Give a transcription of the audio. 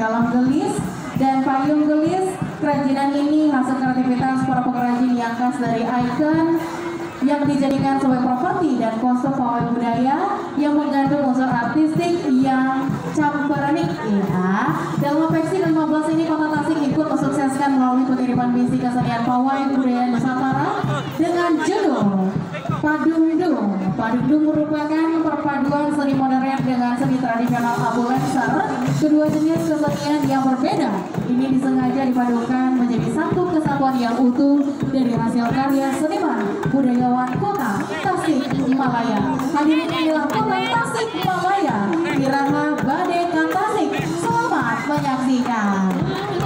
kalam gelis, dan payung gelis. Kerajinan ini hasil kreativitas para pengrajin yang khas dari ikon yang dijadikan sebagai properti dan kostum pawai budaya yang mengandung unsur artistik yang campurenik ya. Dalam Apeksi 15 ini Kota Tasik ikut mensukseskan melalui pengiriman misi kesenian pawai budaya Nusantara dengan judul Padungdung. Padungdung merupakan tradisional abu lengser, kedua jenis kesenian yang berbeda ini disengaja dipadukan menjadi satu kesatuan yang utuh dari hasil karya seniman budayawan kota Tasik Malaya. Hadirin inilah kota Tasik Malaya, Irama Badekan Tasik. Selamat menyaksikan.